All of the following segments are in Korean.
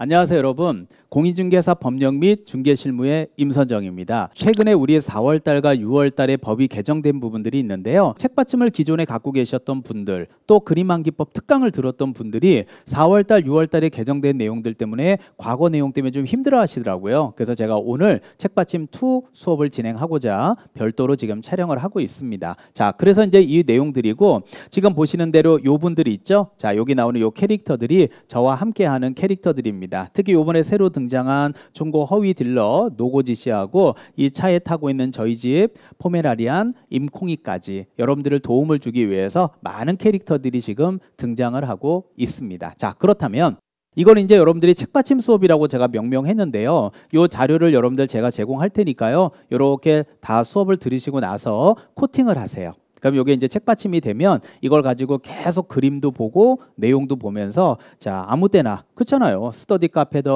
안녕하세요 여러분. 공인중개사 법령 및 중개실무의 임선정입니다. 최근에 우리 4월달과 6월달에 법이 개정된 부분들이 있는데요. 책받침을 기존에 갖고 계셨던 분들 또 그림한기법 특강을 들었던 분들이 4월달 6월달에 개정된 내용들 때문에 과거 내용 때문에 좀 힘들어 하시더라고요. 그래서 제가 오늘 책받침 2 수업을 진행하고자 별도로 지금 촬영을 하고 있습니다. 자 그래서 이제 이 내용들이고 지금 보시는 대로 요 분들이 있죠? 자 여기 나오는 요 캐릭터들이 저와 함께하는 캐릭터들입니다 있습니다. 특히 이번에 새로 등장한 중고 허위 딜러 노고지 씨하고 이 차에 타고 있는 저희 집 포메라리안 임콩이까지 여러분들을 도움을 주기 위해서 많은 캐릭터들이 지금 등장을 하고 있습니다. 자 그렇다면 이걸 이제 여러분들이 책받침 수업이라고 제가 명명했는데요. 이 자료를 여러분들 제가 제공할 테니까요. 이렇게 다 수업을 들으시고 나서 코팅을 하세요. 그럼 이게 이제 책받침이 되면 이걸 가지고 계속 그림도 보고 내용도 보면서 자 아무 때나 그렇잖아요. 스터디 카페든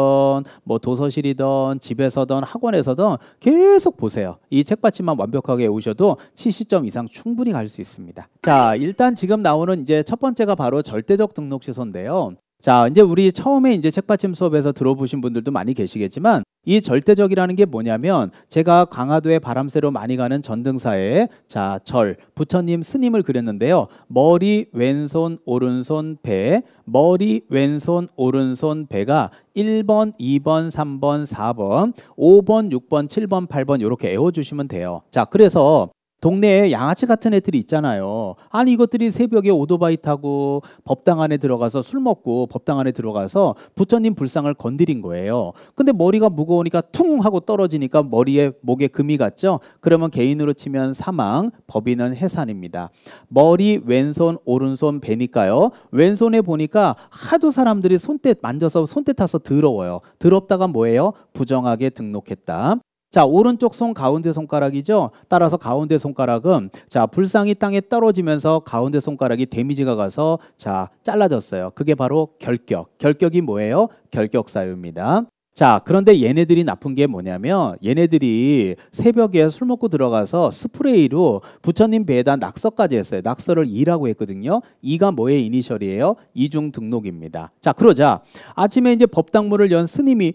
뭐 도서실이든 집에서든 학원에서든 계속 보세요. 이 책받침만 완벽하게 외우셔도 70점 이상 충분히 갈 수 있습니다. 자 일단 지금 나오는 이제 첫 번째가 바로 절대적 등록 취소인데요. 자, 이제 우리 처음에 이제 책받침 수업에서 들어보신 분들도 많이 계시겠지만 이 절대적이라는 게 뭐냐면 제가 강화도에 바람새로 많이 가는 전등사에 자, 절, 부처님, 스님을 그렸는데요. 머리, 왼손, 오른손, 배, 머리, 왼손, 오른손, 배가 1번, 2번, 3번, 4번, 5번, 6번, 7번, 8번 이렇게 외워 주시면 돼요. 자, 그래서 동네에 양아치 같은 애들이 있잖아요. 아니 이것들이 새벽에 오토바이 타고 법당 안에 들어가서 술 먹고 법당 안에 들어가서 부처님 불상을 건드린 거예요. 근데 머리가 무거우니까 퉁 하고 떨어지니까 머리에 목에 금이 갔죠. 그러면 개인으로 치면 사망, 법인은 해산입니다. 머리 왼손 오른손 배니까요. 왼손에 보니까 하도 사람들이 손때 만져서 손때 타서 더러워요. 더럽다가 뭐예요? 부정하게 등록했다. 자, 오른쪽 손 가운데 손가락이죠. 따라서 가운데 손가락은 자, 불상이 땅에 떨어지면서 가운데 손가락이 데미지가 가서 자, 잘라졌어요. 그게 바로 결격. 결격이 뭐예요? 결격 사유입니다. 자, 그런데 얘네들이 나쁜 게 뭐냐면 얘네들이 새벽에 술 먹고 들어가서 스프레이로 부처님 배에다 낙서까지 했어요. 낙서를 이라고 했거든요. 이가 뭐의 이니셜이에요? 이중 등록입니다. 자, 그러자 아침에 이제 법당문을 연 스님이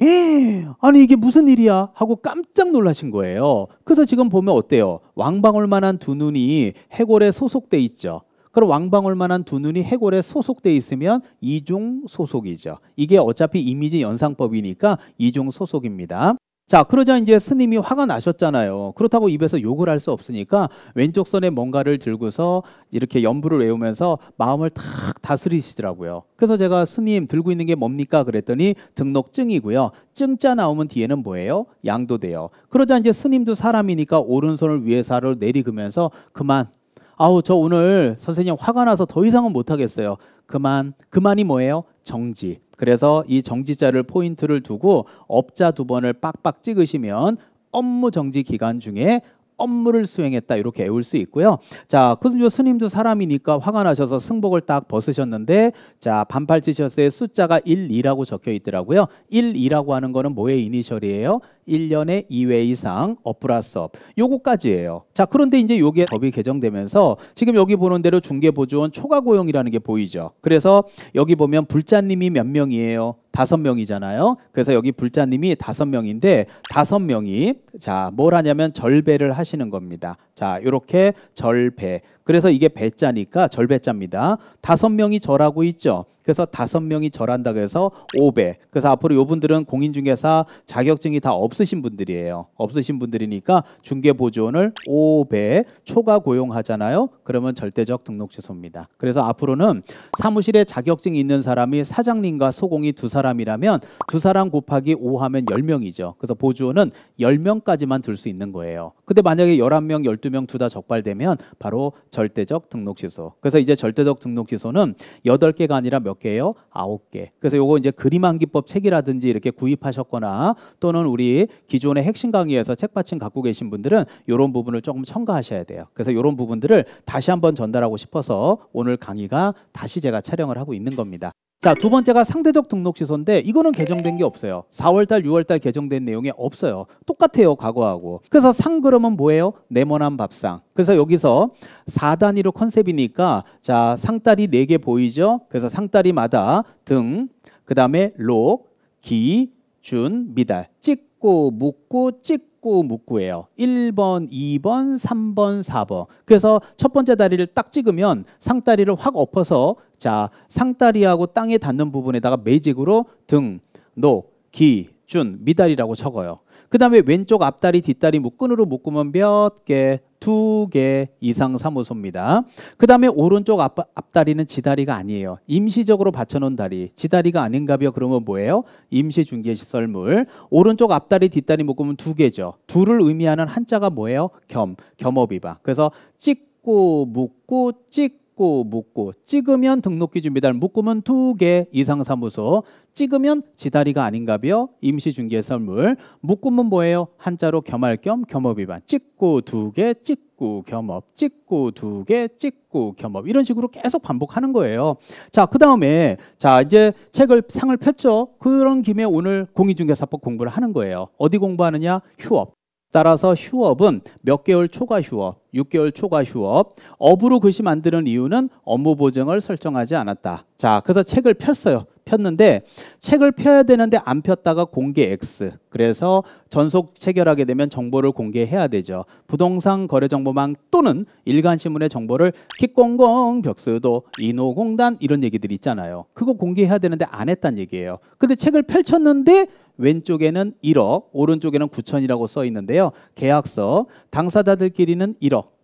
아니 이게 무슨 일이야 하고 깜짝 놀라신 거예요. 그래서 지금 보면 어때요? 왕방울만한 두 눈이 해골에 소속돼 있죠. 그럼 왕방울 만한 두 눈이 해골에 소속돼 있으면 이중 소속이죠. 이게 어차피 이미지 연상법이니까 이중 소속입니다. 자, 그러자 이제 스님이 화가 나셨잖아요. 그렇다고 입에서 욕을 할 수 없으니까 왼쪽 손에 뭔가를 들고서 이렇게 연부를 외우면서 마음을 탁 다스리시더라고요. 그래서 제가 스님 들고 있는 게 뭡니까? 그랬더니 등록증이고요. 증자 나오면 뒤에는 뭐예요? 양도돼요. 그러자 이제 스님도 사람이니까 오른손을 위에서 내리그면서 그만 아우 저 오늘 선생님 화가 나서 더 이상은 못 하겠어요. 그만 그만이 뭐예요? 정지. 그래서 이 정지자를 포인트를 두고 업자 두 번을 빡빡 찍으시면 업무 정지 기간 중에 업무를 수행했다 이렇게 외울 수 있고요. 자, 그래서 스님도 사람이니까 화가 나셔서 승복을 딱 벗으셨는데 자 반팔 티셔츠에 숫자가 1, 2라고 적혀 있더라고요. 1, 2라고 하는 거는 뭐의 이니셜이에요? 1년에 2회 이상 업 플러스 업 요거까지예요. 자 그런데 이제 요게 법이 개정되면서 지금 여기 보는 대로 중개보조원 초과 고용이라는 게 보이죠. 그래서 여기 보면 불자님이 몇 명이에요? 다섯 명이잖아요. 그래서 여기 불자님이 다섯 명인데 다섯 명이 자 뭘 하냐면 절배를 하시는 겁니다. 자 이렇게 절배. 그래서 이게 배자니까 절배자입니다. 다섯 명이 절하고 있죠. 그래서 다섯 명이 절한다고 해서 5배. 그래서 앞으로 요분들은 공인중개사 자격증이 다 없으신 분들이에요. 없으신 분들이니까 중개보조원을 5배 초과 고용하잖아요. 그러면 절대적 등록 취소입니다. 그래서 앞으로는 사무실에 자격증이 있는 사람이 사장님과 소공이 두 사람이라면 두 사람 곱하기 5 하면 10명이죠. 그래서 보조원은 10명까지만 둘수 있는 거예요. 근데 만약에 11명, 12명 둘 다 적발되면 바로 절대적 등록 취소. 그래서 이제 절대적 등록 취소는 8개가 아니라 몇 개예요? 9개. 그래서 요거 이제 그림한기법 책이라든지 이렇게 구입하셨거나 또는 우리 기존의 핵심 강의에서 책받침 갖고 계신 분들은 이런 부분을 조금 첨가하셔야 돼요. 그래서 이런 부분들을 다시 한번 전달하고 싶어서 오늘 강의가 다시 제가 촬영을 하고 있는 겁니다. 자, 두 번째가 상대적 등록 취소인데 이거는 개정된 게 없어요. 4월 달, 6월 달 개정된 내용이 없어요. 똑같아요, 과거하고. 그래서 상 그러면 뭐예요? 네모난 밥상. 그래서 여기서 4단위로 컨셉이니까 자, 상다리 4개 보이죠? 그래서 상다리마다 등, 그 다음에 록, 기, 준, 미달. 찍고 묻고 찍고 묻고예요. 1번, 2번, 3번, 4번. 그래서 첫 번째 다리를 딱 찍으면 상다리를 확 엎어서 자, 상다리하고 땅에 닿는 부분에다가 매직으로 등, 녹, 기, 준, 미달이라고 적어요. 그 다음에 왼쪽 앞다리, 뒷다리 묶근으로 묶으면 몇 개? 두 개 이상 사무소입니다. 그 다음에 오른쪽 앞, 앞다리는 지다리가 아니에요. 임시적으로 받쳐놓은 다리. 지다리가 아닌가요? 그러면 뭐예요? 임시중개시설물. 오른쪽 앞다리, 뒷다리 묶으면 두 개죠. 둘을 의미하는 한자가 뭐예요? 겸, 겸업이바. 그래서 찍고, 묶고, 찍고, 찍고 묶고 찍으면 등록기준 미달 묶으면 두 개 이상 사무소 찍으면 지다리가 아닌가벼 임시중개 선물. 묶으면 뭐예요? 한자로 겸할 겸 겸업 위반. 찍고 두 개 찍고 겸업 찍고 두 개 찍고 겸업. 이런 식으로 계속 반복하는 거예요. 자그 다음에 자 이제 책을 상을 폈죠? 그런 김에 오늘 공인중개사법 공부를 하는 거예요. 어디 공부하느냐? 휴업 따라서 휴업은 몇 개월 초과 휴업, 6개월 초과 휴업. 업으로 글씨 만드는 이유는 업무 보증을 설정하지 않았다. 자, 그래서 책을 폈어요. 폈는데 책을 펴야 되는데 안 폈다가 공개 X. 그래서 전속 체결하게 되면 정보를 공개해야 되죠. 부동산 거래 정보망 또는 일간 신문의 정보를 킥공공 벽수도 인호공단 이런 얘기들 있잖아요. 그거 공개해야 되는데 안 했단 얘기예요. 근데 책을 펼쳤는데 왼쪽에는 1억, 오른쪽에는 9천이라고 써 있는데요. 계약서 당사자들끼리는 1억,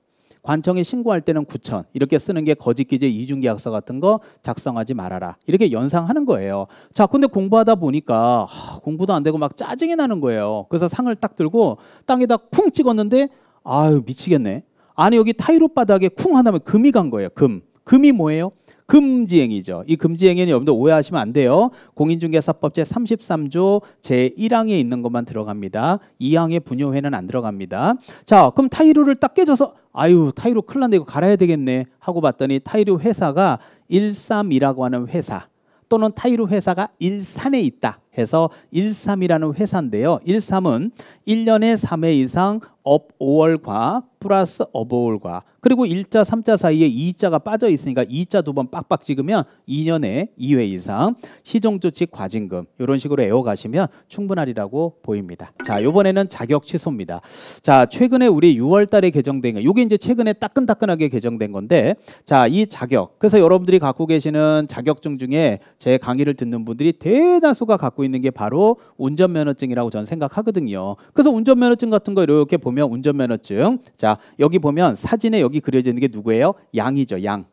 관청에 신고할 때는 9천 이렇게 쓰는 게 거짓 기재 이중 계약서 같은 거 작성하지 말아라 이렇게 연상하는 거예요. 자, 근데 공부하다 보니까 하, 공부도 안 되고 막 짜증이 나는 거예요. 그래서 상을 딱 들고 땅에다 쿵 찍었는데 아유 미치겠네. 안에 여기 타이로 바닥에 쿵 하나면 금이 간 거예요. 금. 금이 뭐예요? 금지행이죠. 이 금지행위는 여러분들 오해하시면 안 돼요. 공인중개사법 제 33조 제 1항에 있는 것만 들어갑니다. 2항의 분효회는 안 들어갑니다. 자, 그럼 타이로를 딱 깨져서 아유, 타이로 큰일 났네. 이거 갈아야 되겠네. 하고 봤더니 타이로 회사가 132라고 하는 회사 또는 타이로 회사가 일산에 있다 해서 13이라는 회사인데요. 13은 1년에 3회 이상 업 or 과 플러스 업 or 과 그리고 1자 3자 사이에 2자가 빠져 있으니까 2자 두 번 빡빡 찍으면 2년에 2회 이상 시정조치 과징금 이런 식으로 외워가시면 충분하리라고 보입니다. 자 이번에는 자격 취소입니다. 자 최근에 우리 6월 달에 개정된 거 이게 이제 최근에 따끈따끈하게 개정된 건데 자 이 자격 그래서 여러분들이 갖고 계시는 자격증 중에 제 강의를 듣는 분들이 대다수가 갖고 있는 게 바로 운전면허증이라고 저는 생각하거든요. 그래서 운전면허증 같은 거 이렇게 보면 운전면허증. 자, 여기 보면 사진에 여기 그려져 있는 게 누구예요? 양이죠, 양.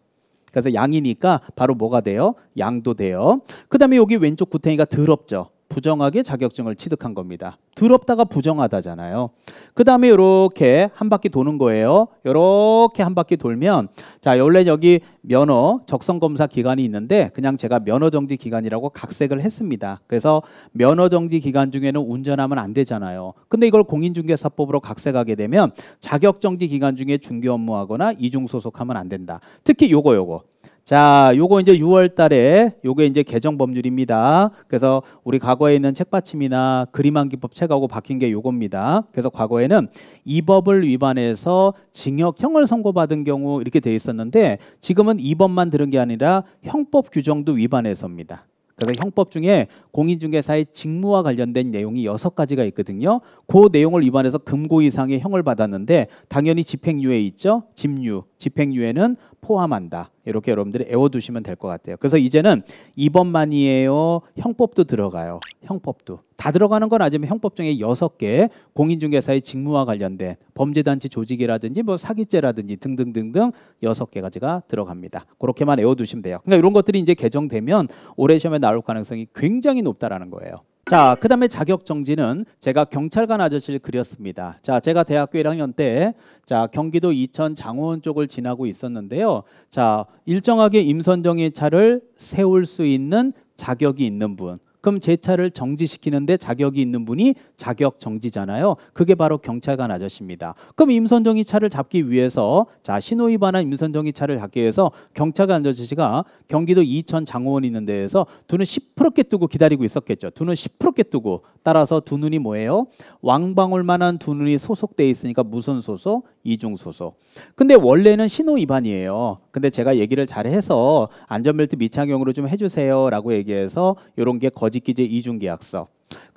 그래서 양이니까 바로 뭐가 돼요? 양도 돼요. 그 다음에 여기 왼쪽 구탱이가 더럽죠. 부정하게 자격증을 취득한 겁니다. 더럽다가 부정하다잖아요. 그 다음에 이렇게 한 바퀴 도는 거예요. 이렇게 한 바퀴 돌면 자 원래 여기 면허 적성 검사 기간이 있는데 그냥 제가 면허 정지 기간이라고 각색을 했습니다. 그래서 면허 정지 기간 중에는 운전하면 안 되잖아요. 근데 이걸 공인중개사법으로 각색하게 되면 자격 정지 기간 중에 중개 업무하거나 이중 소속하면 안 된다. 특히 요거 요거 자, 요거 이제 6월 달에 요게 이제 개정 법률입니다. 그래서 우리 과거에 있는 책받침이나 그림한기법 책하고 바뀐 게 요겁니다. 그래서 과거에는 이 법을 위반해서 징역형을 선고받은 경우 이렇게 돼 있었는데 지금은 이 법만 들은 게 아니라 형법 규정도 위반해서입니다. 그래서 형법 중에 공인중개사의 직무와 관련된 내용이 여섯 가지가 있거든요. 그 내용을 위반해서 금고 이상의 형을 받았는데 당연히 집행유예 있죠. 집유, 집행유예는 포함한다. 이렇게 여러분들이 애워두시면 될 것 같아요. 그래서 이제는 2번만이에요. 형법도 들어가요. 형법도. 다 들어가는 건 아니지만 형법 중에 여섯 개 공인중개사의 직무와 관련된 범죄단체 조직이라든지 뭐 사기죄라든지 등등등등 여섯 개 가지가 들어갑니다. 그렇게만 외워두시면 돼요. 그러니까 이런 것들이 이제 개정되면 올해 시험에 나올 가능성이 굉장히 높다라는 거예요. 자, 그 다음에 자격 정지는 제가 경찰관 아저씨를 그렸습니다. 자, 제가 대학교 1학년 때, 자, 경기도 이천 장원 쪽을 지나고 있었는데요. 자, 일정하게 임선정의 차를 세울 수 있는 자격이 있는 분. 그럼 제 차를 정지시키는데 자격이 있는 분이 자격 정지잖아요. 그게 바로 경찰관 아저씨입니다. 그럼 임선정이 차를 잡기 위해서 자 신호 위반한 임선정이 차를 잡기 위해서 경찰관 아저씨가 경기도 이천 장호원 있는 데에서 두 눈 시퍼렇게 뜨고 기다리고 있었겠죠. 두 눈 시퍼렇게 뜨고 따라서 두 눈이 뭐예요? 왕방울만한 두 눈이 소속돼 있으니까 무슨 소속? 이중 소속. 근데 원래는 신호 위반이에요. 근데 제가 얘기를 잘 해서 안전벨트 미착용으로 좀 해주세요라고 얘기해서 이런 게 거짓 기재 이중 계약서.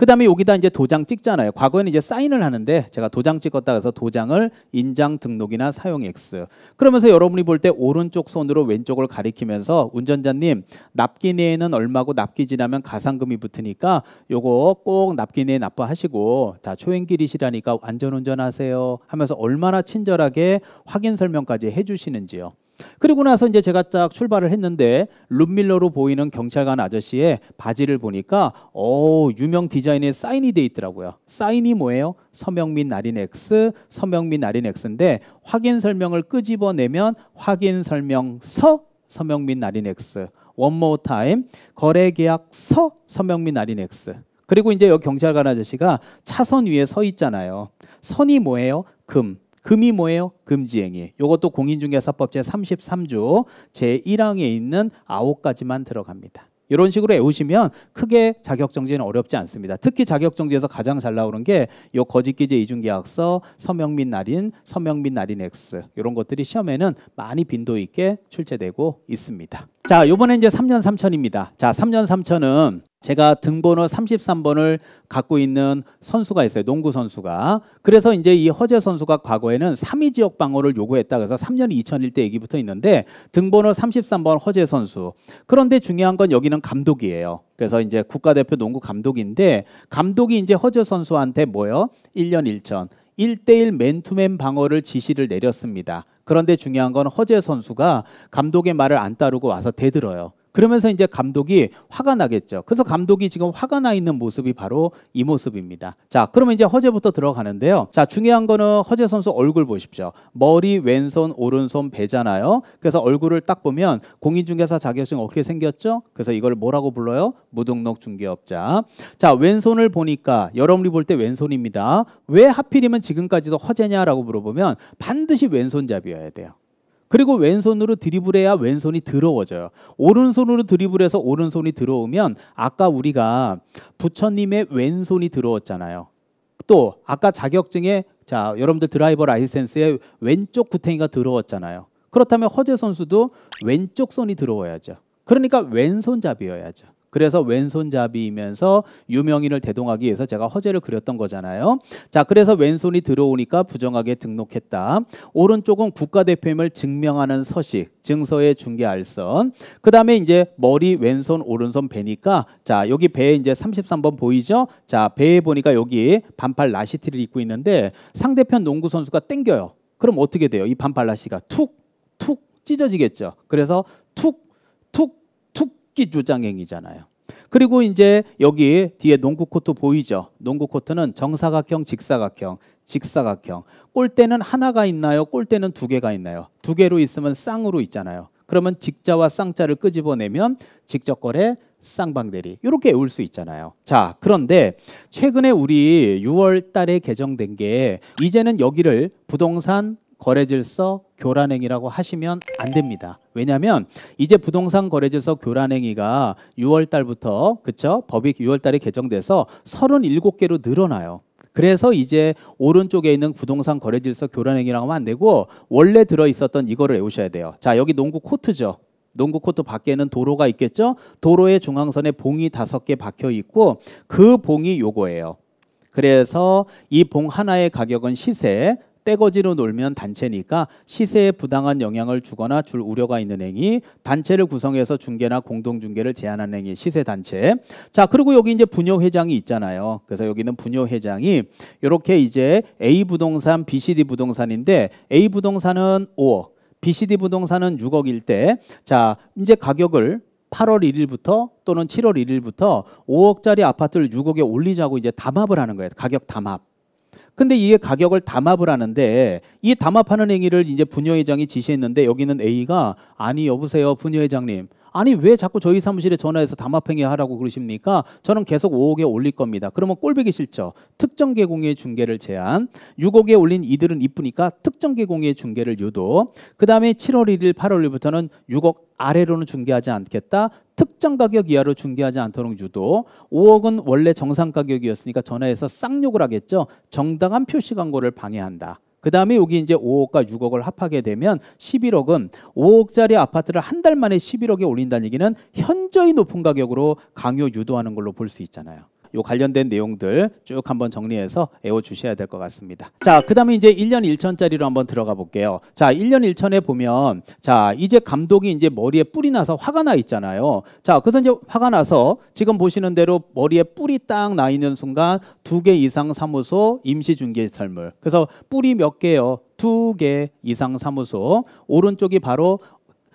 그 다음에 여기다 이제 도장 찍잖아요. 과거에는 이제 사인을 하는데 제가 도장 찍었다 해서 도장을 인장 등록이나 사용 X. 그러면서 여러분이 볼 때 오른쪽 손으로 왼쪽을 가리키면서 운전자님 납기 내에는 얼마고 납기 지나면 가상금이 붙으니까 요거 꼭 납기 내에 납부하시고 자 초행길이시라니까 안전운전하세요 하면서 얼마나 친절하게 확인 설명까지 해주시는지요. 그리고 나서 이제 제가 쫙 출발을 했는데 룸밀러로 보이는 경찰관 아저씨의 바지를 보니까 어 유명 디자인의 사인이 돼 있더라고요. 사인이 뭐예요? 서명민 날인 X, 서명민 날인 X인데 확인 설명을 끄집어내면 확인 설명서 서명민 날인 X. 원모 타임 거래 계약서 서명 및 날인 X. 그리고 이제 여기 경찰관 아저씨가 차선 위에 서 있잖아요. 선이 뭐예요? 금. 금이 뭐예요? 금지행위. 이것도 공인중개사법 제33조 제1항에 있는 아홉 가지만 들어갑니다. 이런 식으로 외우시면 크게 자격정지는 어렵지 않습니다. 특히 자격정지에서 가장 잘 나오는 게 요 거짓기재 이중계약서, 서명 및 날인, 서명 및 날인 X 이런 것들이 시험에는 많이 빈도 있게 출제되고 있습니다. 자, 요번에 이제 3년 3천입니다. 자, 3년 3천은 제가 등번호 33번을 갖고 있는 선수가 있어요. 농구 선수가. 그래서 이제 이 허재 선수가 과거에는 3위 지역 방어를 요구했다. 그래서 3년 2001때 얘기부터 있는데 등번호 33번 허재 선수. 그런데 중요한 건 여기는 감독이에요. 그래서 이제 국가대표 농구 감독인데 감독이 이제 허재 선수한테 뭐요? 1년 1천. 1대1 맨투맨 방어를 지시를 내렸습니다. 그런데 중요한 건 허재 선수가 감독의 말을 안 따르고 와서 대들어요. 그러면서 이제 감독이 화가 나겠죠. 그래서 감독이 지금 화가 나 있는 모습이 바로 이 모습입니다. 자, 그러면 이제 허재부터 들어가는데요. 자, 중요한 거는 허재 선수 얼굴 보십시오. 머리, 왼손, 오른손 배잖아요. 그래서 얼굴을 딱 보면 공인중개사 자격증 어떻게 생겼죠? 그래서 이걸 뭐라고 불러요? 무등록 중개업자. 자, 왼손을 보니까 여러분이 볼 때 왼손입니다. 왜 하필이면 지금까지도 허재냐라고 물어보면 반드시 왼손잡이여야 돼요. 그리고 왼손으로 드리블해야 왼손이 더러워져요. 오른손으로 드리블해서 오른손이 들어오면 아까 우리가 부처님의 왼손이 들어왔잖아요. 또 아까 자격증에 자 여러분들 드라이버 라이센스에 왼쪽 구탱이가 들어왔잖아요. 그렇다면 허재 선수도 왼쪽 손이 들어와야죠. 그러니까 왼손잡이여야죠. 그래서 왼손잡이이면서 유명인을 대동하기 위해서 제가 허재를 그렸던 거잖아요. 자, 그래서 왼손이 들어오니까 부정하게 등록했다. 오른쪽은 국가대표임을 증명하는 서식, 증서의 중개 알선. 그 다음에 이제 머리, 왼손, 오른손 배니까 자, 여기 배에 이제 33번 보이죠? 자, 배에 보니까 여기 반팔 라시티를 입고 있는데 상대편 농구 선수가 땡겨요. 그럼 어떻게 돼요? 이 반팔 라시가 툭, 툭 찢어지겠죠. 그래서 툭, 툭, 툭기 조장행이잖아요. 그리고 이제 여기 뒤에 농구 코트 보이죠? 농구 코트는 정사각형, 직사각형, 직사각형. 골대는 하나가 있나요? 골대는 두 개가 있나요? 두 개로 있으면 쌍으로 있잖아요. 그러면 직자와 쌍자를 끄집어내면 직접거래 쌍방대리 이렇게 외울 수 있잖아요. 자, 그런데 최근에 우리 6월 달에 개정된 게 이제는 여기를 부동산 거래질서 교란행위라고 하시면 안 됩니다. 왜냐하면 이제 부동산 거래질서 교란행위가 6월 달부터 그쵸 법이 6월 달에 개정돼서 37개로 늘어나요. 그래서 이제 오른쪽에 있는 부동산 거래 질서 교란행위라고 하면 안 되고 원래 들어 있었던 이거를 외우셔야 돼요. 자 여기 농구 코트죠. 농구 코트 밖에는 도로가 있겠죠. 도로의 중앙선에 봉이 다섯 개 박혀 있고 그 봉이 요거예요. 그래서 이 봉 하나의 가격은 시세 떼거지로 놀면 단체니까 시세에 부당한 영향을 주거나 줄 우려가 있는 행위, 단체를 구성해서 중개나 공동 중개를 제한하는 행위, 시세 단체. 자, 그리고 여기 이제 분요 회장이 있잖아요. 그래서 여기는 분요 회장이 이렇게 이제 A 부동산, BCD 부동산인데 A 부동산은 5억, BCD 부동산은 6억일 때, 자, 이제 가격을 8월 1일부터 또는 7월 1일부터 5억짜리 아파트를 6억에 올리자고 이제 담합을 하는 거예요. 가격 담합. 근데 이게 가격을 담합을 하는데 이 담합하는 행위를 이제 분녀회장이 지시했는데 여기는 A가 아니 여보세요 분녀회장님 아니 왜 자꾸 저희 사무실에 전화해서 담합행위 하라고 그러십니까? 저는 계속 5억에 올릴 겁니다. 그러면 꼴보기 싫죠. 특정 계공의 중개를 제한. 6억에 올린 이들은 이쁘니까 특정 계공의 중개를 유도. 그 다음에 7월 1일, 8월 1일부터는 6억 아래로는 중개하지 않겠다. 특정 가격 이하로 중개하지 않도록 유도. 5억은 원래 정상 가격이었으니까 전화해서 쌍욕을 하겠죠. 정당한 표시 광고를 방해한다. 그 다음에 여기 이제 5억과 6억을 합하게 되면 11억은 5억짜리 아파트를 한 달 만에 11억에 올린다는 얘기는 현저히 높은 가격으로 강요 유도하는 걸로 볼 수 있잖아요. 요 관련된 내용들 쭉 한번 정리해서 외워 주셔야 될 것 같습니다. 자, 그다음에 이제 1년 1천짜리로 한번 들어가 볼게요. 자, 1년 1천에 보면 자, 이제 감독이 이제 머리에 뿔이 나서 화가 나 있잖아요. 자, 그래서 이제 화가 나서 지금 보시는 대로 머리에 뿔이 딱 나 있는 순간 두 개 이상 사무소 임시 중개 설물. 그래서 뿔이 몇 개요? 두 개 이상 사무소. 오른쪽이 바로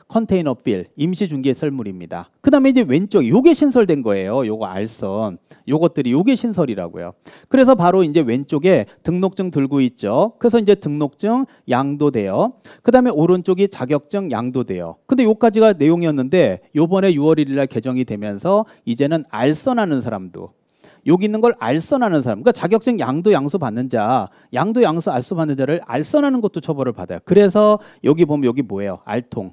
컨테이너 빌 임시 중개 설물입니다. 그다음에 이제 왼쪽 요게 신설된 거예요. 요거 알선. 요것들이 요게 신설이라고요. 그래서 바로 이제 왼쪽에 등록증 들고 있죠. 그래서 이제 등록증 양도돼요. 그다음에 오른쪽이 자격증 양도돼요. 근데 요까지가 내용이었는데 요번에 6월 1일 날 개정이 되면서 이제는 알선하는 사람도 여기 있는 걸 알선하는 사람, 그러니까 자격증 양도 양수 받는 자, 양도 양수 알수 받는 자를 알선하는 것도 처벌을 받아요. 그래서 여기 보면 여기 뭐예요? 알통.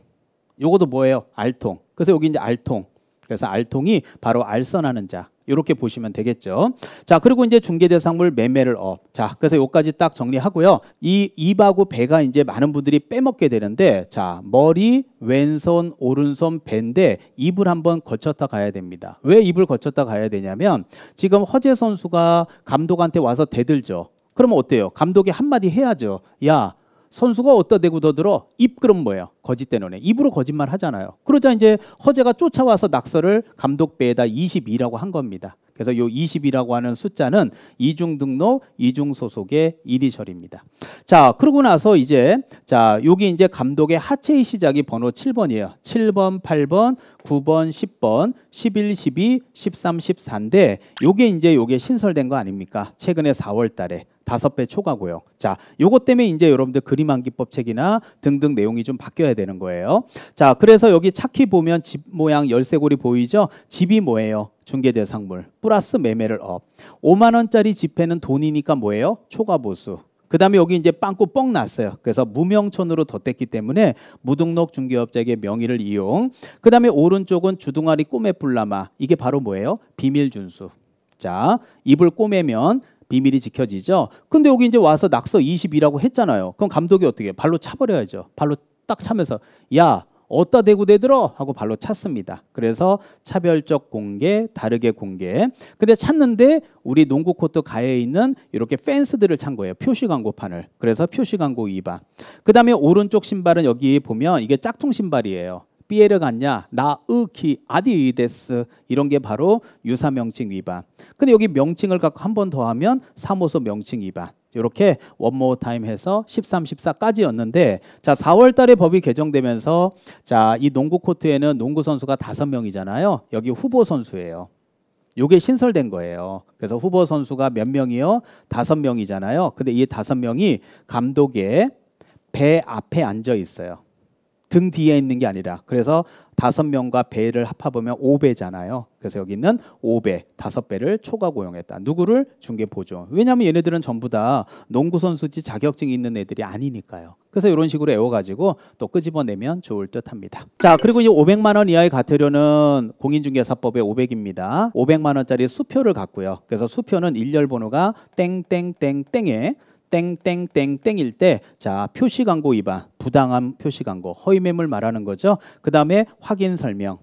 요것도 뭐예요? 알통. 그래서 여기 이제 알통. 그래서 알통이 바로 알선하는 자. 이렇게 보시면 되겠죠. 자, 그리고 이제 중개 대상물 매매를 업. 자, 그래서 요까지 딱 정리하고요. 이 입하고 배가 이제 많은 분들이 빼먹게 되는데, 자, 머리, 왼손, 오른손, 배인데 입을 한번 거쳤다 가야 됩니다. 왜 입을 거쳤다 가야 되냐면 지금 허재 선수가 감독한테 와서 대들죠. 그러면 어때요? 감독이 한마디 해야죠. 야, 선수가 어디다 대고 대들어? 입 그럼 뭐예요? 거짓된 언행. 입으로 거짓말 하잖아요. 그러자 이제 허재가 쫓아와서 낙서를 감독 배에다 22라고 한 겁니다. 그래서 요 20이라고 하는 숫자는 이중 등록, 이중 소속의 이니셜입니다. 자, 그러고 나서 이제 자, 여기 이제 감독의 하체의 시작이 번호 7번이에요. 7번, 8번, 9번, 10번, 11, 12, 13, 14인데 요게 이제 요게 신설된 거 아닙니까? 최근에 4월 달에 다섯 배 초과고요. 자, 요것 때문에 이제 여러분들 그림 암기법 책이나 등등 내용이 좀 바뀌어야 되는 거예요. 자, 그래서 여기 차키 보면 집 모양 열쇠고리 보이죠? 집이 뭐예요? 중개대상물 플러스 매매를 업. 5만 원짜리 지폐는 돈이니까 뭐예요? 초과 보수. 그 다음에 여기 이제 빵꾸 뻥 났어요. 그래서 무명천으로 덧댔기 때문에 무등록 중개업자에게 명의를 이용. 그 다음에 오른쪽은 주둥아리 꼬매 뿔라마. 이게 바로 뭐예요? 비밀 준수. 자, 입을 꼬매면 비밀이 지켜지죠. 근데 여기 이제 와서 낙서 20이라고 했잖아요. 그럼 감독이 어떻게 해요? 발로 차버려야죠. 발로 딱 차면서 야 어디다 대고 대들어 하고 발로 찼습니다. 그래서 차별적 공개, 다르게 공개. 근데 찾는데 우리 농구 코트 가에 있는 이렇게 펜스들을 찬 거예요. 표시 광고판을. 그래서 표시 광고 위반. 그다음에 오른쪽 신발은 여기 보면 이게 짝퉁 신발이에요. 삐에르 갔냐 나으키 아디데스 이런 게 바로 유사 명칭 위반. 근데 여기 명칭을 갖고 한 번 더 하면 사무소 명칭 위반. 이렇게 one more time 해서 13, 14까지였는데 자 4월 달에 법이 개정되면서 자 이 농구 코트에는 농구 선수가 다섯 명이잖아요. 여기 후보 선수예요. 요게 신설된 거예요. 그래서 후보 선수가 몇 명이요? 다섯 명이잖아요. 근데 이 다섯 명이 감독의 배 앞에 앉아 있어요. 등 뒤에 있는 게 아니라 그래서 다섯 명과 배를 합해보면 5배잖아요. 그래서 여기는 5배, 다섯 배를 초과 고용했다. 누구를 중개 보조. 왜냐하면 얘네들은 전부 다 농구 선수지 자격증이 있는 애들이 아니니까요. 그래서 이런 식으로 외워가지고 또 끄집어내면 좋을 듯합니다. 자 그리고 이 500만 원 이하의 과태료는 공인중개사법의 500입니다. 500만 원짜리 수표를 갖고요. 그래서 수표는 일렬 번호가 땡땡땡땡에 땡땡땡땡일 때 자 표시 광고 위반, 부당한 표시 광고, 허위 매물 말하는 거죠. 그 다음에 확인 설명.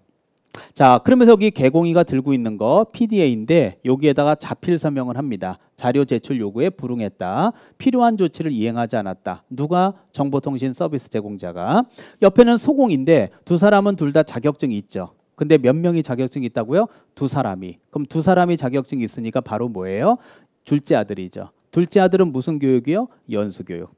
자 그러면서 여기 개공이가 들고 있는 거 PDA인데 여기에다가 자필 설명을 합니다. 자료 제출 요구에 불응했다. 필요한 조치를 이행하지 않았다. 누가 정보통신 서비스 제공자가 옆에는 소공인데 두 사람은 둘 다 자격증이 있죠. 근데 몇 명이 자격증이 있다고요? 두 사람이. 그럼 두 사람이 자격증이 있으니까 바로 뭐예요? 둘째 아들이죠. 둘째 아들은 무슨 교육이요? 연수 교육.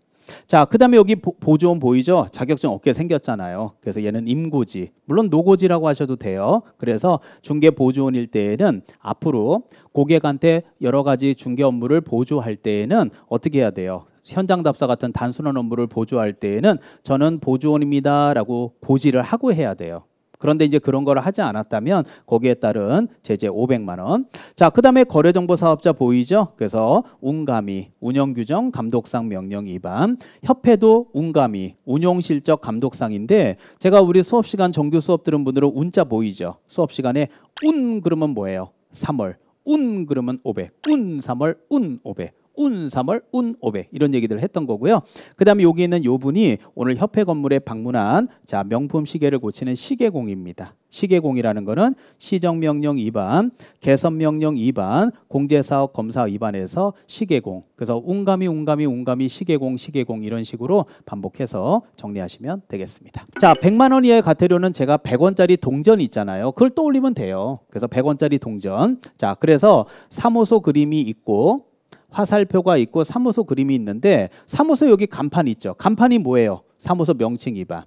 자, 그다음에 여기 보, 조원 보이죠? 자격증 없게 생겼잖아요. 그래서 얘는 임고지. 물론 노고지라고 하셔도 돼요. 그래서 중개 보조원일 때에는 앞으로 고객한테 여러 가지 중개 업무를 보조할 때에는 어떻게 해야 돼요? 현장 답사 같은 단순한 업무를 보조할 때에는 저는 보조원입니다라고 고지를 하고 해야 돼요. 그런데 이제 그런 걸 하지 않았다면 거기에 따른 제재 500만 원. 자, 그다음에 거래 정보 사업자 보이죠? 그래서 운감이 운영 규정 감독상 명령 위반. 협회도 운감이 운용 실적 감독상인데 제가 우리 수업 시간 정규 수업 들은 분들은 운자 보이죠? 수업 시간에 운 그러면 뭐예요? 3월. 운 그러면 500. 운 3월 운 500. 운 3월, 운 500 이런 얘기들을 했던 거고요. 그 다음에 여기 있는 요 분이 오늘 협회 건물에 방문한 자 명품 시계를 고치는 시계공입니다. 시계공이라는 거는 시정명령 위반, 개선명령 위반, 공제사업 검사 위반에서 시계공. 그래서 운감이 운감이 운감이 시계공 시계공 이런 식으로 반복해서 정리하시면 되겠습니다. 자, 100만 원 이하의 과태료는 제가 100원짜리 동전 있잖아요. 그걸 떠올리면 돼요. 그래서 100원짜리 동전. 자, 그래서 사무소 그림이 있고 화살표가 있고 사무소 그림이 있는데 사무소 여기 간판 있죠. 간판이 뭐예요? 사무소 명칭 위반.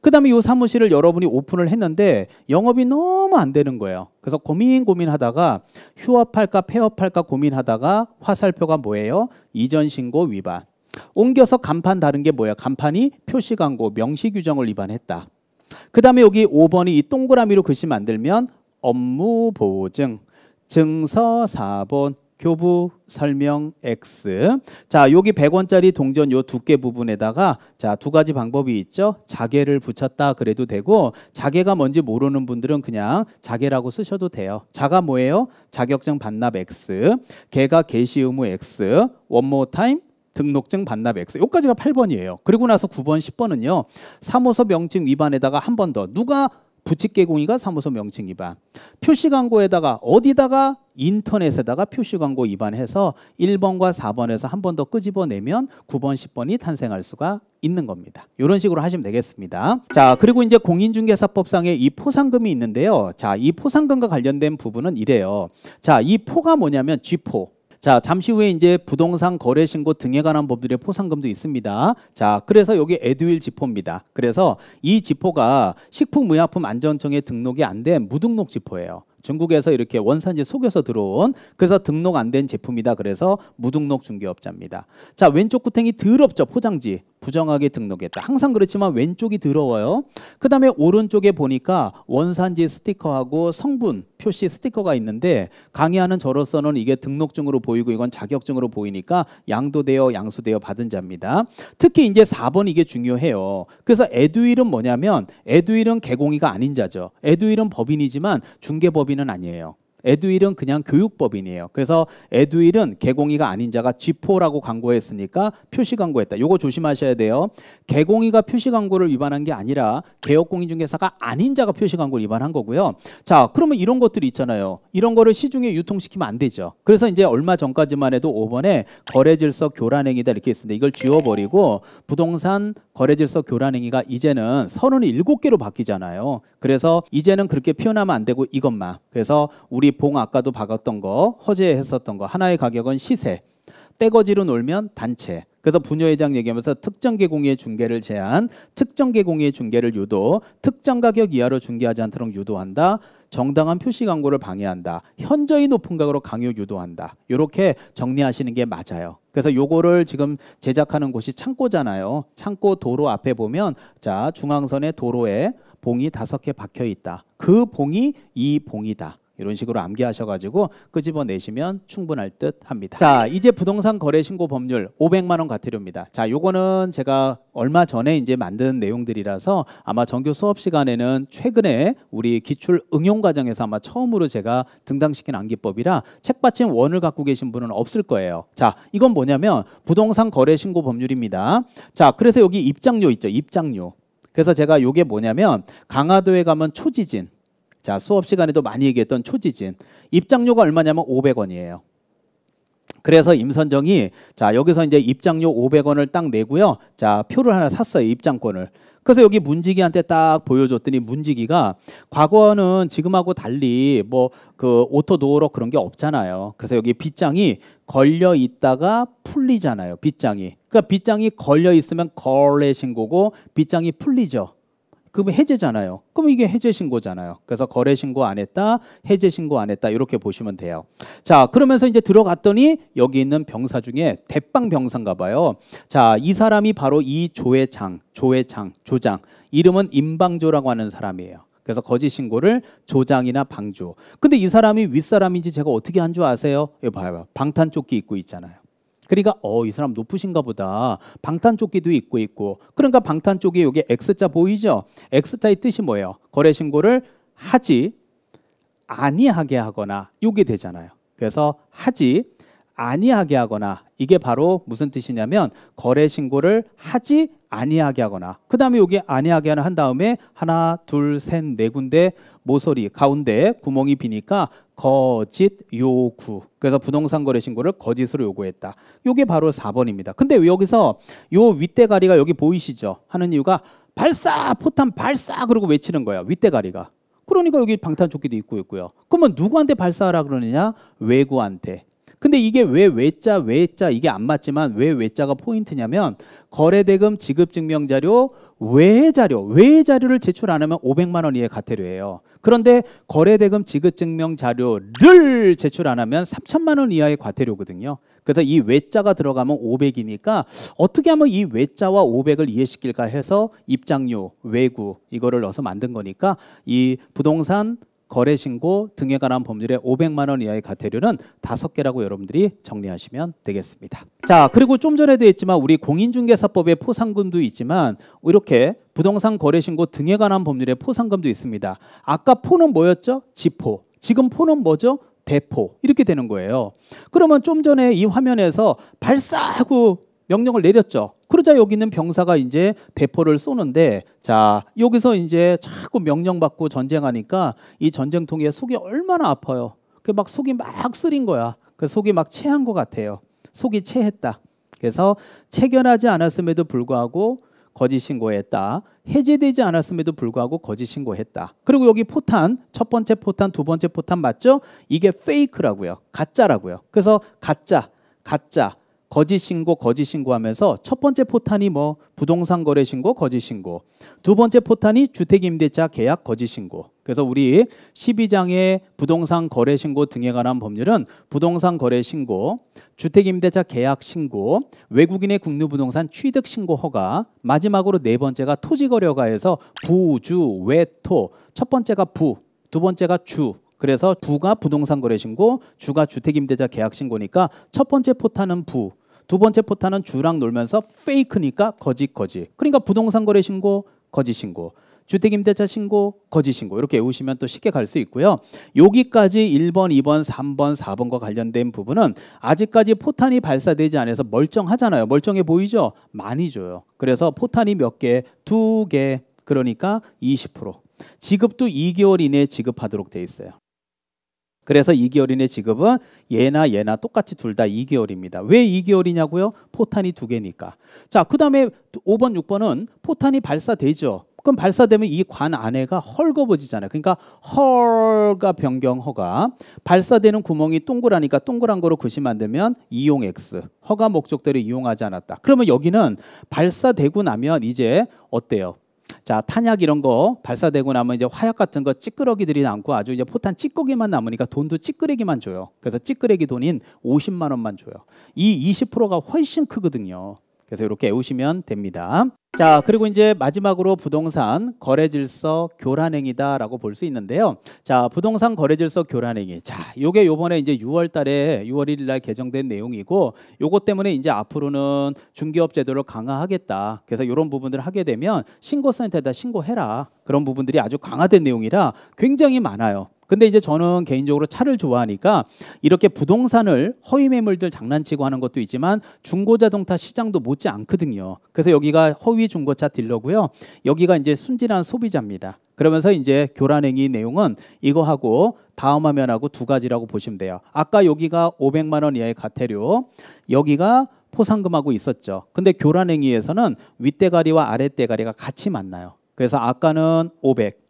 그 다음에 이 사무실을 여러분이 오픈을 했는데 영업이 너무 안 되는 거예요. 그래서 고민 고민하다가 휴업할까 폐업할까 고민하다가 화살표가 뭐예요? 이전 신고 위반. 옮겨서 간판 다른 게 뭐예요? 간판이 표시 광고 명시 규정을 위반했다. 그 다음에 여기 5번이 이 동그라미로 글씨 만들면 업무 보증, 증서 4번, 교부 설명 X. 자, 여기 100원짜리 동전 요 두께 부분에다가 자, 두 가지 방법이 있죠. 자개를 붙였다 그래도 되고 자개가 뭔지 모르는 분들은 그냥 자개라고 쓰셔도 돼요. 자가 뭐예요? 자격증 반납 X. 개가 게시 의무 X. one more time 등록증 반납 X. 여기까지가 8번이에요. 그리고 나서 9번, 10번은요. 사무소 명칭 위반에다가 한 번 더. 누가 부칙개공이가 사무소 명칭 위반. 표시 광고에다가 어디다가 인터넷에다가 표시 광고 위반해서 1번과 4번에서 한 번 더 끄집어내면 9번, 10번이 탄생할 수가 있는 겁니다. 이런 식으로 하시면 되겠습니다. 자, 그리고 이제 공인중개사법상에 이 포상금이 있는데요. 자, 이 포상금과 관련된 부분은 이래요. 자, 이 포가 뭐냐면 쥐포. 자, 잠시 후에 이제 부동산 거래 신고 등에 관한 법률의 포상금도 있습니다. 자, 그래서 여기 에듀윌 지포입니다. 그래서 이 지포가 식품의약품 안전청에 등록이 안 된 무등록 지포예요. 중국에서 이렇게 원산지 속여서 들어온 그래서 등록 안 된 제품이다. 그래서 무등록 중개업자입니다. 자, 왼쪽 구탱이 더럽죠. 포장지. 부정하게 등록했다. 항상 그렇지만 왼쪽이 더러워요. 그 다음에 오른쪽에 보니까 원산지 스티커하고 성분 표시 스티커가 있는데 강의하는 저로서는 이게 등록증으로 보이고 이건 자격증으로 보이니까 양도되어 양수되어 받은 자입니다. 특히 이제 4번 이게 중요해요. 그래서 에듀윌은 뭐냐면 에듀윌은 개공이가 아닌 자죠. 에듀윌은 법인이지만 중개법인 은 아니에요. 에듀윌은 그냥 교육법인이에요. 그래서 에듀윌은 개공이가 아닌 자가 G4라고 광고했으니까 표시 광고했다. 요거 조심하셔야 돼요. 개공이가 표시 광고를 위반한 게 아니라 개업공인중개사가 아닌 자가 표시 광고를 위반한 거고요. 자, 그러면 이런 것들이 있잖아요. 이런 거를 시중에 유통시키면 안 되죠. 그래서 이제 얼마 전까지만 해도 5번에 거래질서 교란행위다 이렇게 했는데 이걸 지워버리고 부동산 거래질서 교란행위가 이제는 37개로 바뀌잖아요. 그래서 이제는 그렇게 표현하면 안 되고 이것만. 그래서 우리 봉 아까도 박았던 거 허재 했었던 거 하나의 가격은 시세. 떼거지로 놀면 단체. 그래서 부녀회장 얘기하면서 특정 개공의 중개를 제한 특정 개공의 중개를 유도 특정 가격 이하로 중개하지 않도록 유도한다 정당한 표시 광고를 방해한다 현저히 높은 가격으로 강요 유도한다. 이렇게 정리하시는 게 맞아요. 그래서 요거를 지금 제작하는 곳이 창고잖아요. 창고 도로 앞에 보면 자 중앙선의 도로에 봉이 다섯 개 박혀 있다. 그 봉이 이 봉이다 이런 식으로 암기하셔가지고 끄집어내시면 충분할 듯 합니다. 자, 이제 부동산 거래 신고 법률 500만 원 과태료입니다. 자, 요거는 제가 얼마 전에 이제 만든 내용들이라서 아마 정규 수업 시간에는 최근에 우리 기출 응용 과정에서 아마 처음으로 제가 등장시킨 암기법이라 책받침 원을 갖고 계신 분은 없을 거예요. 자, 이건 뭐냐면 부동산 거래 신고 법률입니다. 자, 그래서 여기 입장료 있죠. 입장료. 그래서 제가 요게 뭐냐면 강화도에 가면 초지진 자, 수업 시간에도 많이 얘기했던 초지진. 입장료가 얼마냐면 500원이에요. 그래서 임선정이 자, 여기서 이제 입장료 500원을 딱 내고요. 자, 표를 하나 샀어요. 입장권을. 그래서 여기 문지기한테 딱 보여줬더니 문지기가 과거는 지금하고 달리 뭐 그 auto door로 그런 게 없잖아요. 그래서 여기 빗장이 걸려 있다가 풀리잖아요. 빗장이. 그러니까 빗장이 걸려 있으면 거래 신고고 빗장이 풀리죠. 그럼 해제잖아요. 그럼 이게 해제 신고잖아요. 그래서 거래 신고 안 했다, 해제 신고 안 했다 이렇게 보시면 돼요. 자, 그러면서 이제 들어갔더니 여기 있는 병사 중에 대빵 병사인가 봐요. 자, 이 사람이 바로 이 조회장, 조회장, 조장. 이름은 임방조라고 하는 사람이에요. 그래서 거짓 신고를 조장이나 방조. 근데 이 사람이 윗사람인지 제가 어떻게 한 줄 아세요? 이거 봐요. 방탄조끼 입고 있잖아요. 그러니까 어 이 사람 높으신가 보다. 방탄조끼도 입고 있고. 그러니까 방탄조끼 여기 X자 보이죠? X자의 뜻이 뭐예요? 거래 신고를 하지 아니하게 하거나 요게 되잖아요. 그래서 하지 아니하게 하거나 이게 바로 무슨 뜻이냐면 거래 신고를 하지 아니하게 하거나 그 다음에 여기 아니하게 하나 한 다음에 하나 둘 셋 네 군데 모서리 가운데 구멍이 비니까 거짓 요구. 그래서 부동산 거래 신고를 거짓으로 요구했다. 요게 바로 4번입니다. 근데 여기서 요 윗대가리가 여기 보이시죠? 하는 이유가 발사 포탄 발사 그러고 외치는 거야 윗대가리가. 그러니까 여기 방탄조끼도 입고 있고요. 그러면 누구한테 발사하라 그러느냐? 외구한테. 근데 이게 왜 외자 외자 이게 안 맞지만 왜 외자가 포인트냐면 거래대금 지급증명자료 외 자료 외 자료를 제출 안 하면 500만 원 이하의 과태료예요. 그런데 거래대금 지급증명 자료를 제출 안 하면 3천만 원 이하의 과태료거든요. 그래서 이 외자가 들어가면 500이니까 어떻게 하면 이 외자와 500을 이해시킬까 해서 입장료, 외구 이거를 넣어서 만든 거니까 이 부동산 거래 신고 등에 관한 법률의 500만 원 이하의 과태료는 다섯 개라고 여러분들이 정리하시면 되겠습니다. 자, 그리고 좀 전에도 했지만 우리 공인중개사법의 포상금도 있지만 이렇게 부동산 거래 신고 등에 관한 법률의 포상금도 있습니다. 아까 포는 뭐였죠? 지포. 지금 포는 뭐죠? 대포. 이렇게 되는 거예요. 그러면 좀 전에 이 화면에서 발사하고 명령을 내렸죠. 그러자 여기 있는 병사가 이제 대포를 쏘는데 자 여기서 이제 자꾸 명령받고 전쟁하니까 이 전쟁통에 속이 얼마나 아파요. 그 막 속이 막 쓰린 거야. 그 속이 막 체한 것 같아요. 속이 체했다. 그래서 체결하지 않았음에도 불구하고 거짓 신고했다. 해제되지 않았음에도 불구하고 거짓 신고했다. 그리고 여기 포탄 첫 번째 포탄, 두 번째 포탄 맞죠? 이게 페이크라고요. 가짜라고요. 그래서 가짜, 가짜. 거짓 신고, 거짓 신고하면서 첫 번째 포탄이 뭐 부동산 거래 신고, 거짓 신고. 두 번째 포탄이 주택 임대차 계약 거짓 신고. 그래서 우리 12장의 부동산 거래 신고 등에 관한 법률은 부동산 거래 신고, 주택 임대차 계약 신고, 외국인의 국내 부동산 취득 신고 허가, 마지막으로 네 번째가 토지 거래 허가에서 부 주 외토. 첫 번째가 부, 두 번째가 주, 그래서 부가 부동산 거래 신고, 주가 주택 임대차 계약 신고니까 첫 번째 포탄은 부, 두 번째 포탄은 주랑 놀면서 페이크니까 거짓 거짓. 그러니까 부동산 거래 신고 거짓 신고. 주택임대차 신고, 거짓 신고 이렇게 외우시면 또 쉽게 갈 수 있고요. 여기까지 1번, 2번, 3번, 4번과 관련된 부분은 아직까지 포탄이 발사되지 않아서 멀쩡하잖아요. 멀쩡해 보이죠? 많이 줘요. 그래서 포탄이 몇 개? 두 개. 그러니까 20%. 지급도 2개월 이내에 지급하도록 돼 있어요. 그래서 2개월 이내 지급은 얘나 얘나 똑같이 둘 다 2개월입니다. 왜 2개월이냐고요? 포탄이 두 개니까. 자, 그 다음에 5번, 6번은 포탄이 발사되죠. 그럼 발사되면 이 관 안에가 헐거워지잖아요. 그러니까 헐가 변경 허가. 발사되는 구멍이 동그라니까 동그란 거로 글씨 만들면 이용 X. 허가 목적대로 이용하지 않았다. 그러면 여기는 발사되고 나면 이제 어때요? 자 탄약 이런 거 발사되고 나면 이제 화약 같은 거 찌끄러기들이 남고 아주 이제 포탄 찌꺼기만 남으니까 돈도 찌끄레기만 줘요. 그래서 찌끄레기 돈인 50만 원만 줘요. 이 20%가 훨씬 크거든요. 그래서 이렇게 외우시면 됩니다. 자, 그리고 이제 마지막으로 부동산 거래 질서 교란 행위다라고 볼 수 있는데요. 자, 부동산 거래 질서 교란 행위. 자, 요게 요번에 이제 6월 달에 6월 1일 날 개정된 내용이고 요것 때문에 이제 앞으로는 중개업 제도를 강화하겠다. 그래서 이런 부분들을 하게 되면 신고 센터에다 신고해라. 그런 부분들이 아주 강화된 내용이라 굉장히 많아요. 근데 이제 저는 개인적으로 차를 좋아하니까 이렇게 부동산을 허위 매물들 장난치고 하는 것도 있지만 중고 자동차 시장도 못지 않거든요. 그래서 여기가 허위 중고차 딜러고요. 여기가 이제 순진한 소비자입니다. 그러면서 이제 교란행위 내용은 이거하고 다음 화면하고 두 가지라고 보시면 돼요. 아까 여기가 500만 원 이하의 과태료, 여기가 포상금하고 있었죠. 근데 교란행위에서는 윗대가리와 아랫대가리가 같이 만나요. 그래서 아까는 500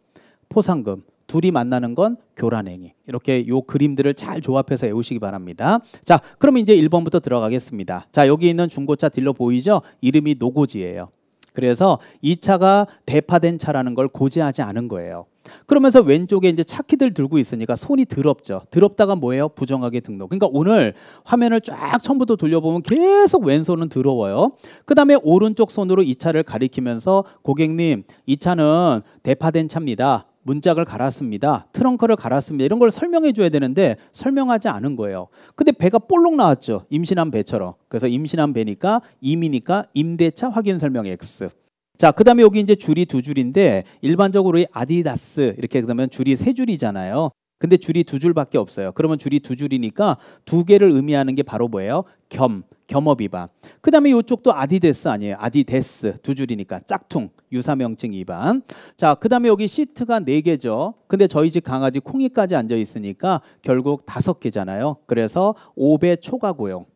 포상금, 둘이 만나는 건 교란행위. 이렇게 요 그림들을 잘 조합해서 외우시기 바랍니다. 자, 그럼 이제 1번부터 들어가겠습니다. 자, 여기 있는 중고차 딜러 보이죠? 이름이 노고지예요. 그래서 이 차가 대파된 차라는 걸 고지하지 않은 거예요. 그러면서 왼쪽에 이제 차키들 들고 있으니까 손이 더럽죠. 더럽다가 뭐예요? 부정하게 등록. 그러니까 오늘 화면을 쫙 처음부터 돌려보면 계속 왼손은 더러워요. 그 다음에 오른쪽 손으로 이 차를 가리키면서 고객님, 이 차는 대파된 차입니다. 문짝을 갈았습니다. 트렁크를 갈았습니다. 이런 걸 설명해 줘야 되는데 설명하지 않은 거예요. 근데 배가 볼록 나왔죠. 임신한 배처럼. 그래서 임신한 배니까 임이니까 임대차 확인 설명 X. 자, 그다음에 여기 이제 줄이 두 줄인데 일반적으로 이 아디다스 이렇게 그러면 줄이 세 줄이잖아요. 근데 줄이 두 줄밖에 없어요. 그러면 줄이 두 줄이니까 두 개를 의미하는 게 바로 뭐예요? 겸, 겸업 위반. 그다음에 이쪽도 아디데스 아니에요. 아디데스 두 줄이니까 짝퉁 유사명칭 위반. 자, 그 다음에 여기 시트가 네 개죠. 근데 저희 집 강아지 콩이까지 앉아 있으니까 결국 다섯 개잖아요. 그래서 5배 초과 고용.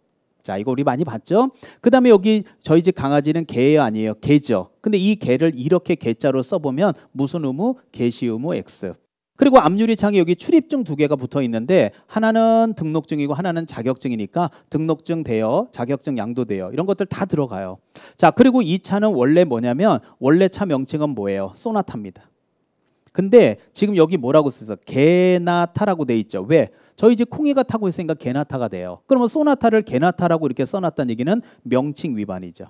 자, 이거 우리 많이 봤죠? 그 다음에 여기 저희 집 강아지는 개예요, 아니에요? 개죠. 근데 이 개를 이렇게 개자로 써보면 무슨 의무? 개시 의무 X. 그리고 앞유리 창에 여기 출입증 두 개가 붙어 있는데 하나는 등록증이고 하나는 자격증이니까 등록증 대여, 자격증 양도 대여 이런 것들 다 들어가요. 자, 그리고 이 차는 원래 뭐냐면 원래 차 명칭은 뭐예요? 소나타입니다. 근데 지금 여기 뭐라고 써서 개나타라고 돼 있죠. 왜? 저희 집 콩이가 타고 있으니까 개나타가 돼요. 그러면 소나타를 개나타라고 이렇게 써놨다는 얘기는 명칭 위반이죠.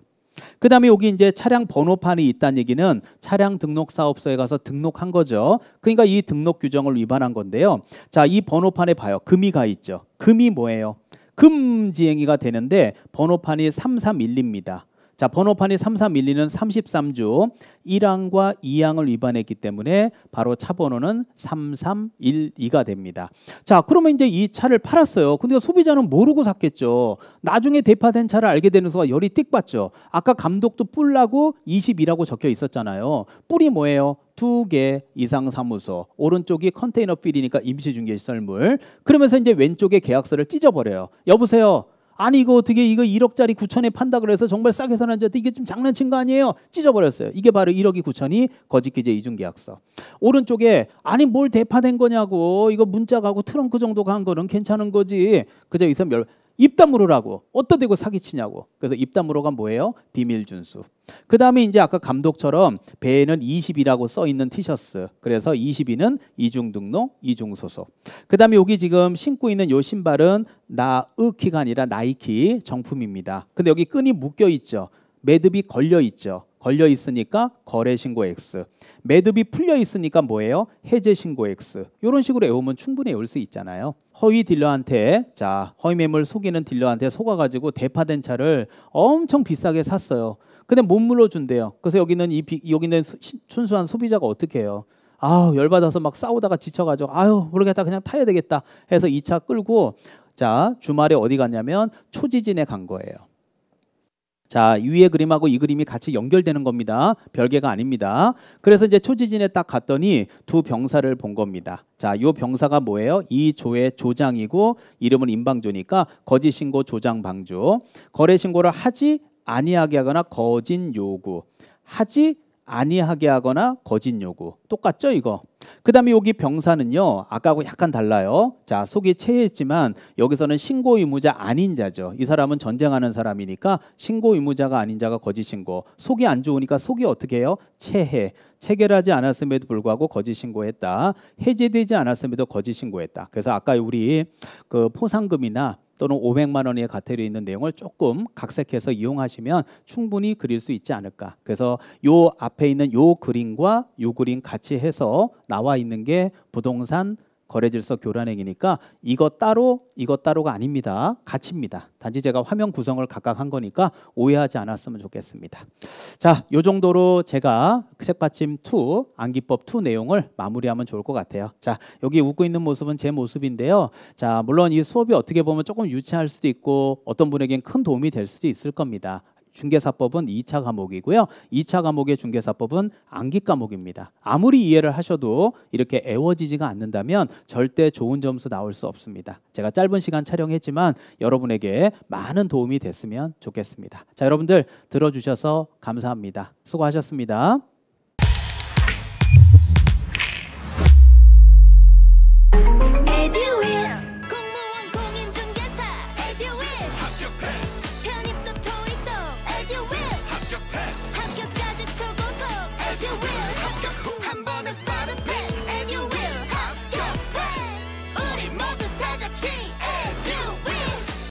그 다음에 여기 이제 차량 번호판이 있다는 얘기는 차량 등록 사업소에 가서 등록한 거죠. 그러니까 이 등록 규정을 위반한 건데요. 자, 이 번호판에 봐요. 금이 가 있죠. 금이 뭐예요? 금지행위가 되는데 번호판이 3312입니다. 자, 번호판이 33 밀리는 33조 1항과 2항을 위반했기 때문에 바로 차 번호는 3312가 됩니다. 자, 그러면 이제 이 차를 팔았어요. 근데 소비자는 모르고 샀겠죠. 나중에 대파된 차를 알게 되는 순간 열이 띡 받죠. 아까 감독도 뿔라고 20이라고 적혀 있었잖아요. 뿔이 뭐예요? 두개 이상 사무소 오른쪽이 컨테이너 필이니까 임시중개시설물 그러면서 이제 왼쪽에 계약서를 찢어버려요 여보세요 아니 이거 어떻게 이거 1억짜리 9천에 판다 그래서 정말 싸게 사는 줄 이게 좀 장난친 거 아니에요? 찢어버렸어요. 이게 바로 1억이 9천이 거짓기재 이중계약서. 오른쪽에 아니 뭘 대파된 거냐고 이거 문자 가고 트렁크 정도 간 거는 괜찮은 거지. 그저 이서 멸 입담 물으라고. 어떠 대고 사기치냐고. 그래서 입담 물어가 뭐예요? 비밀 준수. 그 다음에 이제 아까 감독처럼 배에는 20이라고 써 있는 티셔츠. 그래서 22는 이중 등록 이중 소속. 그 다음에 여기 지금 신고 있는 요 신발은 나으키가 아니라 나이키 정품입니다. 근데 여기 끈이 묶여 있죠. 매듭이 걸려 있죠 걸려 있으니까 거래 신고 X. 매듭이 풀려 있으니까 뭐예요? 해제 신고 X. 이런 식으로 외우면 충분히 외울 수 있잖아요. 허위 딜러한테 자 허위 매물 속이는 딜러한테 속아가지고 대파된 차를 엄청 비싸게 샀어요. 근데 못 물어준대요. 그래서 여기는 이 비, 여기는 순수한 소비자가 어떻게 해요? 아 열받아서 막 싸우다가 지쳐가지고 아유 모르겠다 그냥 타야 되겠다 해서 이 차 끌고 자 주말에 어디 갔냐면 초지진에 간 거예요. 자, 위에 그림하고 이 그림이 같이 연결되는 겁니다. 별개가 아닙니다. 그래서 이제 초지진에 딱 갔더니 두 병사를 본 겁니다. 자, 요 병사가 뭐예요? 이 조의 조장이고 이름은 임방조니까 거짓 신고 조장 방조. 거래 신고를 하지 아니하게 하거나 거짓 요구. 하지 아니하게 하거나 거짓 요구. 똑같죠, 이거? 그 다음에 여기 병사는요, 아까하고 약간 달라요. 자, 속이 체했지만 여기서는 신고 의무자 아닌 자죠. 이 사람은 전쟁하는 사람이니까 신고 의무자가 아닌 자가 거짓 신고. 속이 안 좋으니까 속이 어떻게 해요? 체해. 체결하지 않았음에도 불구하고 거짓 신고했다. 해제되지 않았음에도 거짓 신고했다. 그래서 아까 우리 그 포상금이나 또는 500만 원의 과태료 있는 내용을 조금 각색해서 이용하시면 충분히 그릴 수 있지 않을까. 그래서 요 앞에 있는 요 그림과 요 그림 같이 해서 나와 있는 게 부동산 거래 질서 교란 행위니까 이것 따로 이것 따로가 아닙니다. 같이입니다. 단지 제가 화면 구성을 각각 한 거니까 오해하지 않았으면 좋겠습니다. 자, 요 정도로 제가 책받침 2 암기법 2 내용을 마무리하면 좋을 것 같아요. 자, 여기 웃고 있는 모습은 제 모습인데요. 자, 물론 이 수업이 어떻게 보면 조금 유치할 수도 있고 어떤 분에겐 큰 도움이 될 수도 있을 겁니다. 중개사법은 2차 과목이고요. 2차 과목의 중개사법은 암기 과목입니다. 아무리 이해를 하셔도 이렇게 애워지지가 않는다면 절대 좋은 점수 나올 수 없습니다. 제가 짧은 시간 촬영했지만 여러분에게 많은 도움이 됐으면 좋겠습니다. 자, 여러분들 들어주셔서 감사합니다. 수고하셨습니다.